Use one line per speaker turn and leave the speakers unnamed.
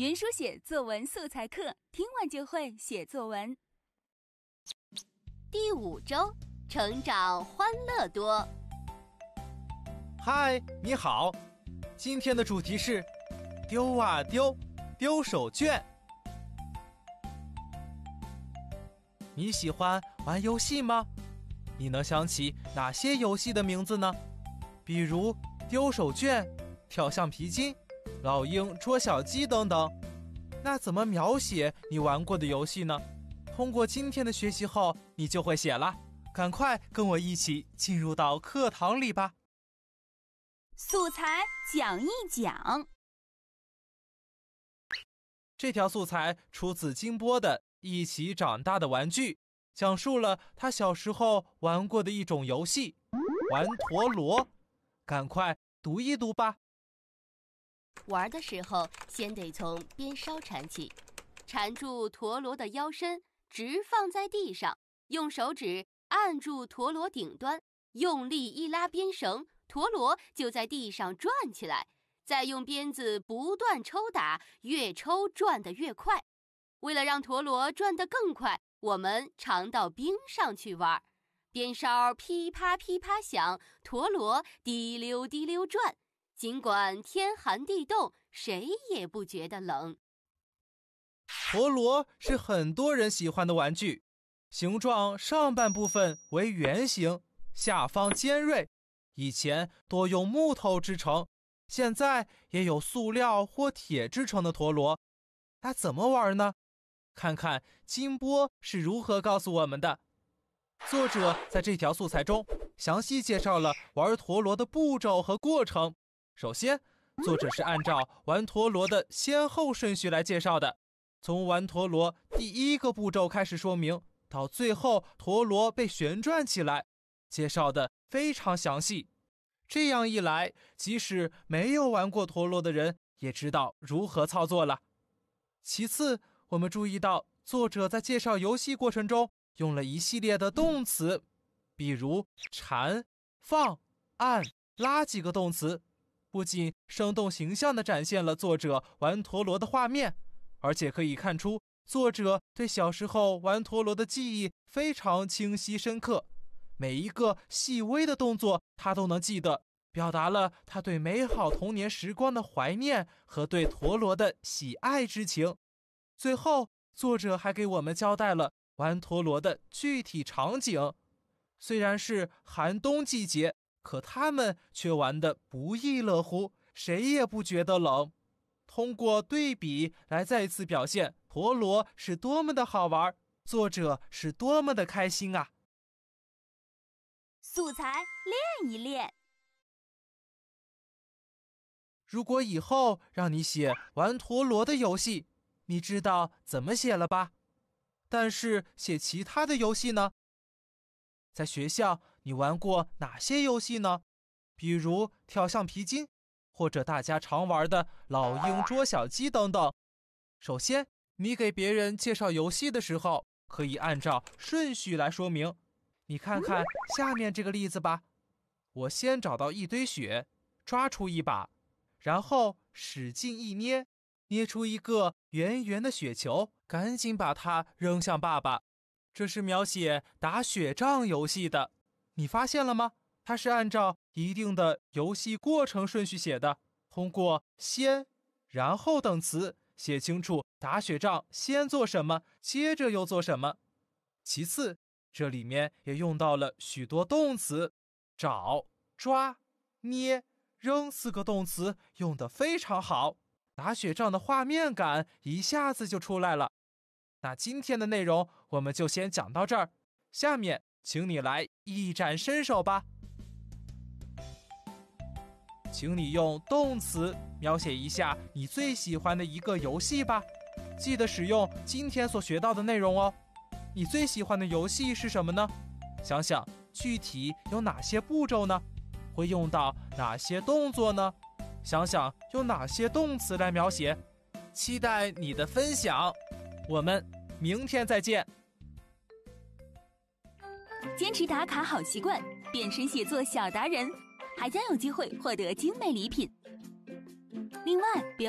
原书写作文素材课，听完就会写作文。
第五周，成长欢乐多。
嗨，你好，今天的主题是丢啊丢，丢手绢。你喜欢玩游戏吗？你能想起哪些游戏的名字呢？比如丢手绢、跳橡皮筋。老鹰捉小鸡等等，那怎么描写你玩过的游戏呢？通过今天的学习后，你就会写了。赶快跟我一起进入到课堂里吧。
素材讲一讲。
这条素材出自金波的《一起长大的玩具》，讲述了他小时候玩过的一种游戏——玩陀螺。赶快读一读吧。
玩的时候，先得从鞭梢缠起，缠住陀螺的腰身，直放在地上，用手指按住陀螺顶端，用力一拉鞭绳，陀螺就在地上转起来。再用鞭子不断抽打，越抽转得越快。为了让陀螺转得更快，我们常到冰上去玩，鞭梢噼啪噼啪响，陀螺滴溜滴溜转。尽管天寒地冻，谁也不觉得冷。
陀螺是很多人喜欢的玩具，形状上半部分为圆形，下方尖锐。以前多用木头制成，现在也有塑料或铁制成的陀螺。那怎么玩呢？看看金波是如何告诉我们的。作者在这条素材中详细介绍了玩陀螺的步骤和过程。首先，作者是按照玩陀螺的先后顺序来介绍的，从玩陀螺第一个步骤开始说明，到最后陀螺被旋转起来，介绍的非常详细。这样一来，即使没有玩过陀螺的人也知道如何操作了。其次，我们注意到作者在介绍游戏过程中用了一系列的动词，比如缠、放、按、拉几个动词。不仅生动形象地展现了作者玩陀螺的画面，而且可以看出作者对小时候玩陀螺的记忆非常清晰深刻，每一个细微的动作他都能记得，表达了他对美好童年时光的怀念和对陀螺的喜爱之情。最后，作者还给我们交代了玩陀螺的具体场景，虽然是寒冬季节。可他们却玩得不亦乐乎，谁也不觉得冷。通过对比来再次表现陀螺是多么的好玩，作者是多么的开心啊！
素材练一练。
如果以后让你写玩陀螺的游戏，你知道怎么写了吧？但是写其他的游戏呢？在学校，你玩过哪些游戏呢？比如跳橡皮筋，或者大家常玩的老鹰捉小鸡等等。首先，你给别人介绍游戏的时候，可以按照顺序来说明。你看看下面这个例子吧。我先找到一堆雪，抓出一把，然后使劲一捏，捏出一个圆圆的雪球，赶紧把它扔向爸爸。这是描写打雪仗游戏的，你发现了吗？它是按照一定的游戏过程顺序写的，通过先、然后等词写清楚打雪仗先做什么，接着又做什么。其次，这里面也用到了许多动词，找、抓、捏、扔四个动词用的非常好，打雪仗的画面感一下子就出来了。那今天的内容我们就先讲到这儿，下面请你来一展身手吧。请你用动词描写一下你最喜欢的一个游戏吧，记得使用今天所学到的内容哦。你最喜欢的游戏是什么呢？想想具体有哪些步骤呢？会用到哪些动作呢？想想用哪些动词来描写？期待你的分享。我们明天再见。
坚持打卡好习惯，变身写作小达人，还将有机会获得精美礼品。另外，别忘。